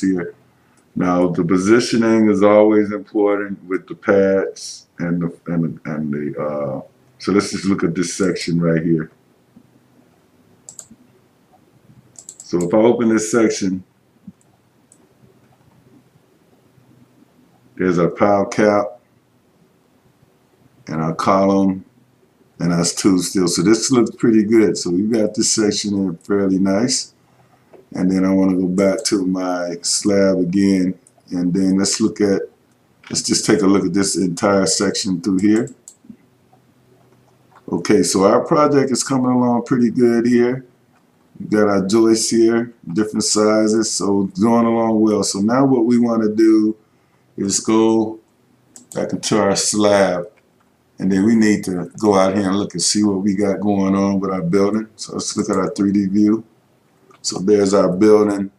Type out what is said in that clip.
piece here. Now the positioning is always important with the pads and the and the, and the uh, so let's just look at this section right here. So if I open this section, there's our pile cap and our column and our tube steel. So this looks pretty good. So we've got this section in fairly nice. And then I want to go back to my slab again. And then let's look at, let's just take a look at this entire section through here. Okay, so our project is coming along pretty good here. We've got our joists here, different sizes, so going along well. So now what we want to do is go back into our slab. And then we need to go out here and look and see what we got going on with our building. So let's look at our 3D view. So there's our building.